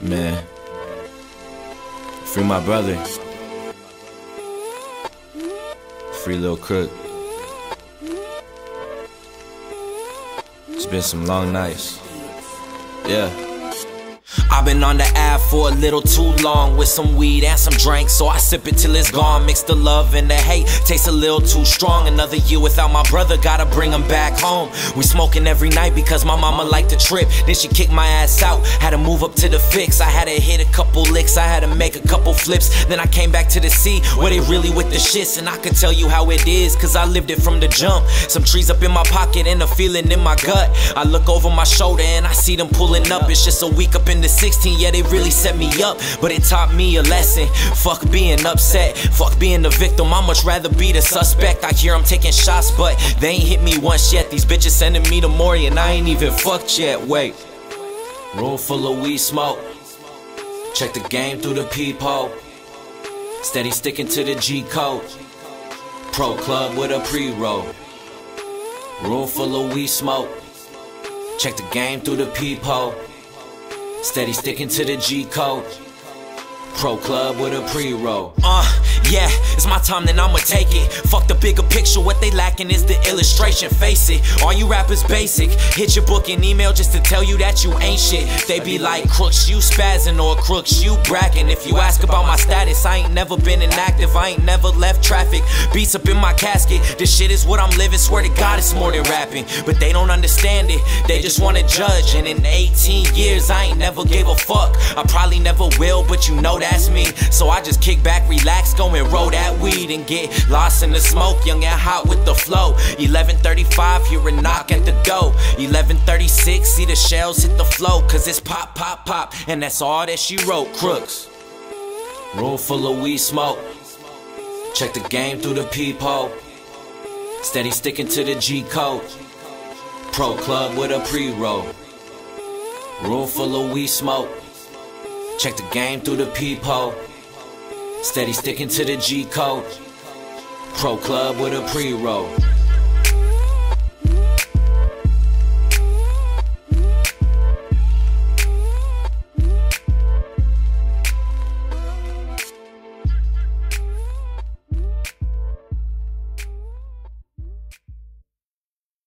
Man. Free my brother. Free Lil Crook. It's been some long nights. Yeah. I've been on the app for a little too long with some weed and some drink, so I sip it till it's gone. Mix the love and the hate, tastes a little too strong. Another year without my brother, gotta bring him back home. We smoking every night because my mama liked to trip. Then she kicked my ass out, had to move up to the fix. I had to hit a couple licks, I had to make a couple flips. Then I came back to the sea where they really with the shits, and I can tell you how it is, cause I lived it from the jump. Some trees up in my pocket and a feeling in my gut. I look over my shoulder and I see them pulling up. It's just a week up in the 16, yeah, they really set me up. But it taught me a lesson. Fuck being upset, fuck being the victim. I much rather be the suspect. I hear I'm taking shots, but they ain't hit me once yet. These bitches sending me to Maury and I ain't even fucked yet. Wait, room full of weed smoke. Check the game through the peephole. Steady sticking to the G code. Pro club with a pre roll. Room full of weed smoke. Check the game through the peephole. Steady sticking to the G code. Pro club with a pre roll. Uh, yeah, it's my time, then I'ma take it. Fuck the bigger picture, what they lacking is the illustration. Face it, all you rappers basic. Hit your book and email just to tell you that you ain't shit. They be like, crooks, you spazzing, or crooks, you bragging. If you ask about my status, I ain't never been inactive, I ain't never left traffic. Beats up in my casket, this shit is what I'm living. Swear to God, it's more than rapping. But they don't understand it, they just wanna judge. And in 18 years, I ain't never gave a fuck. I probably never will, but you know that's me. So I just kick back, relax, go and roll that weed and get lost in the smoke. Young and hot with the flow. 11:35, hear a knock at the door. 11:36, see the shells hit the flow, cause it's pop, pop, pop, and that's all that she wrote. Crooks. Room full of weed smoke. Check the game through the peephole. Steady sticking to the G code. Pro club with a pre roll. Room full of weed smoke. Check the game through the peephole. Steady sticking to the G code. Pro club with a pre roll.